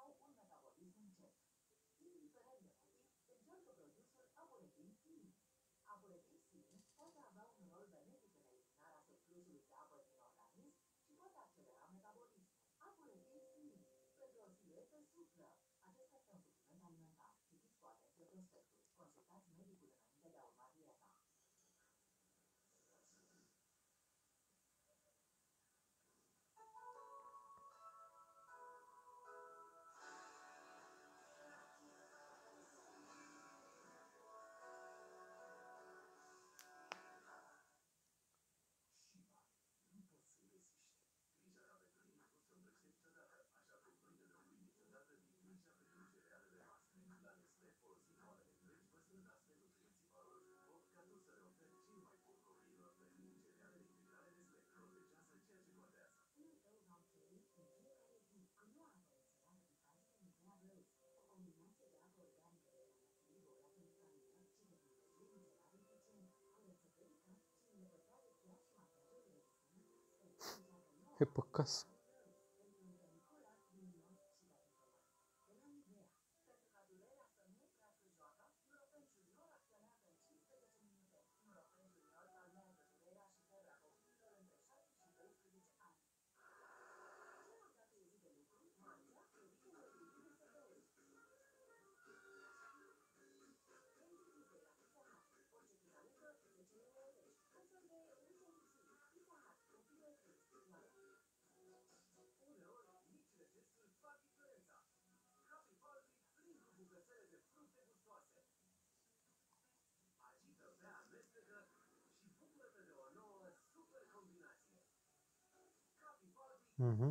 sau un metabolism jet. Indiferent de motiv, încearcă produsul abuletin silin. Avea un rol benefic în eliminarea surplusului de apă și poate accelera metabolismul. Abuletin silin, pentru o Épocas. Mm-hmm.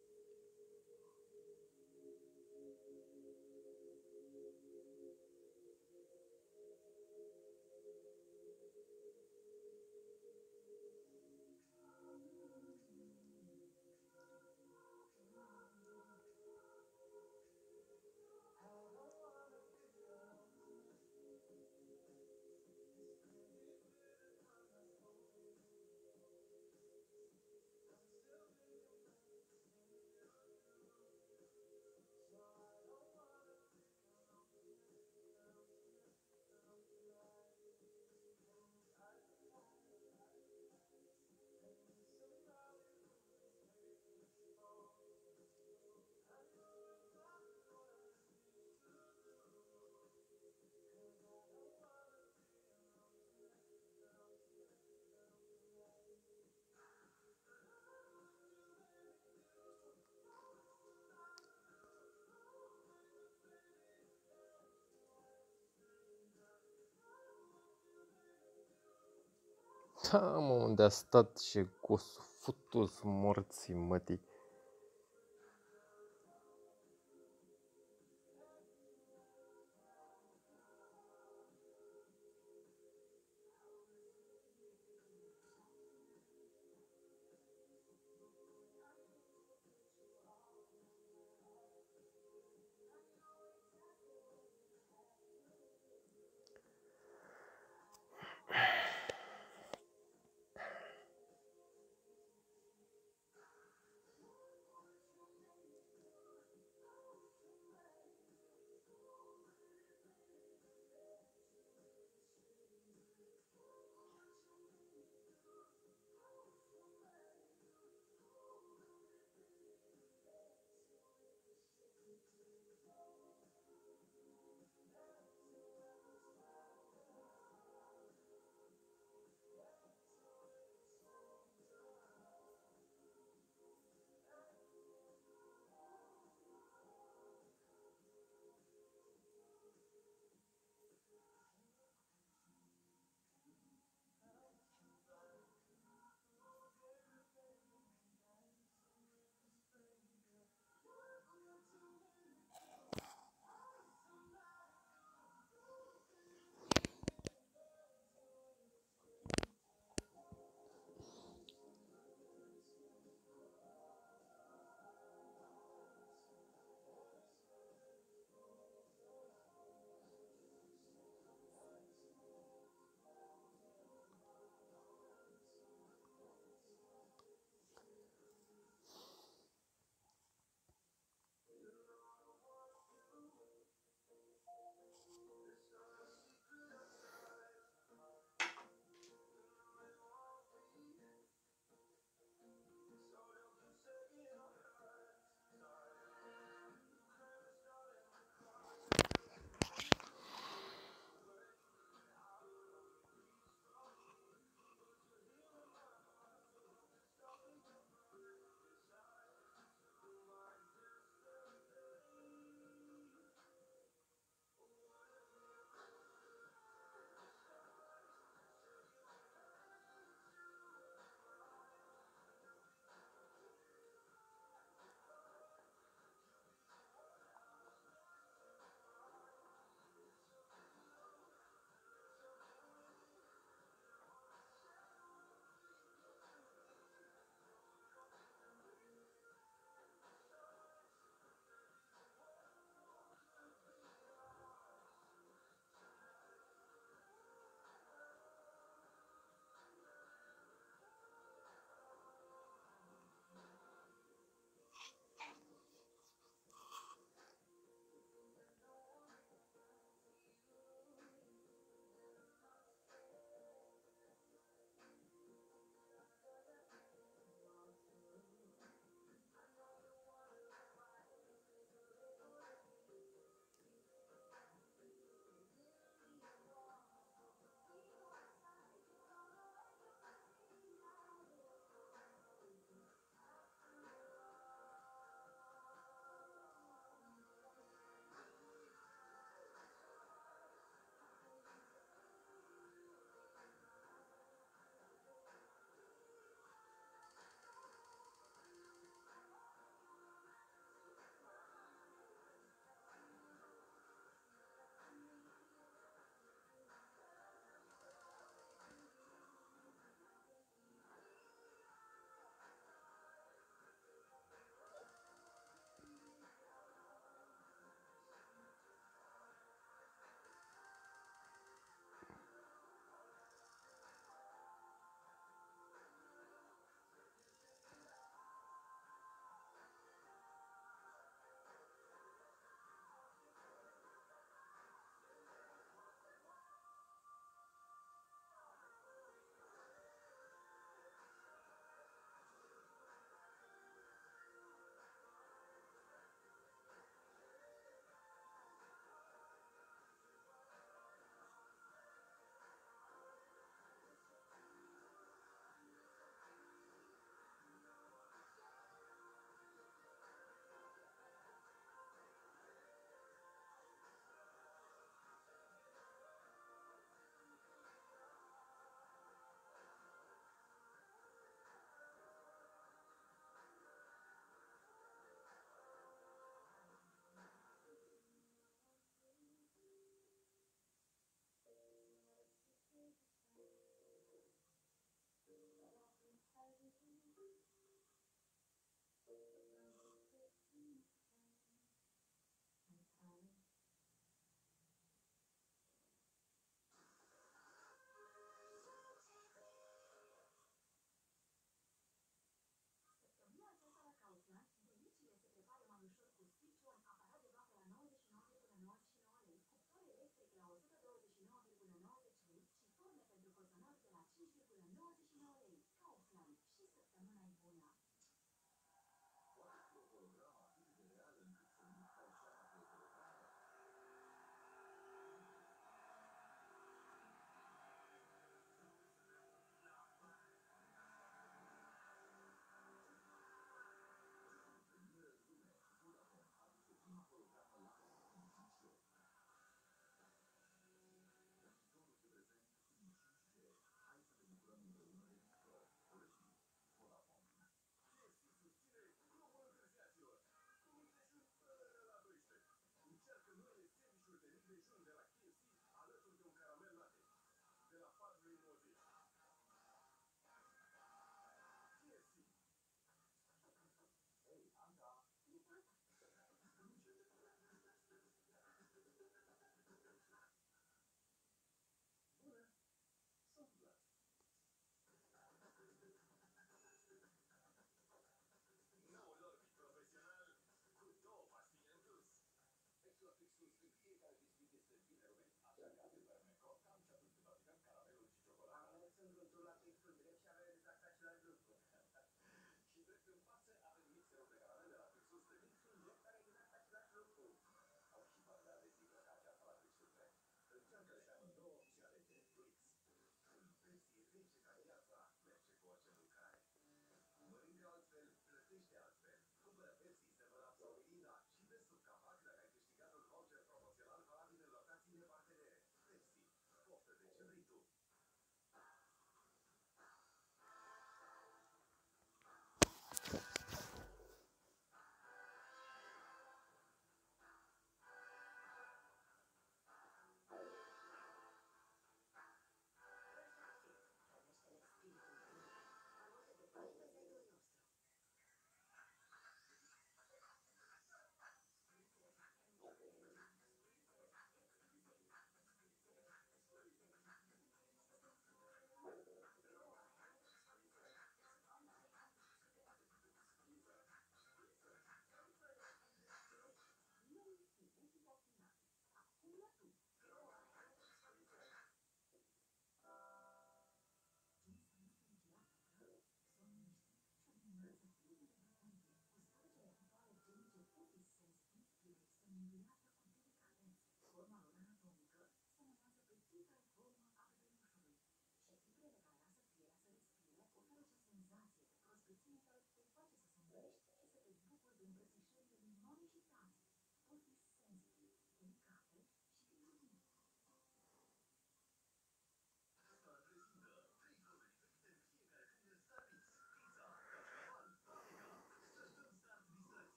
Da, mă, unde a stat și cu futus morții mătii.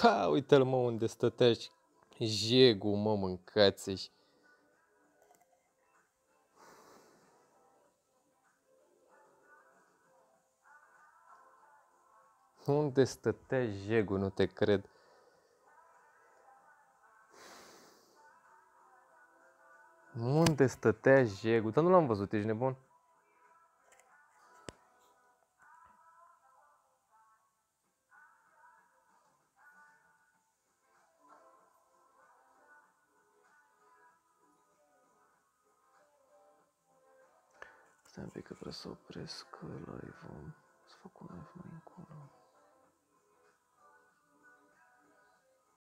Pa, uite-l mă unde stătea și jegul, mă, mâncați și... Unde stătea jegul, nu te cred. Unde stătea jegul? Dar nu l-am văzut, ești nebun? Să opresc live-ul. Să fac un live mai încolo.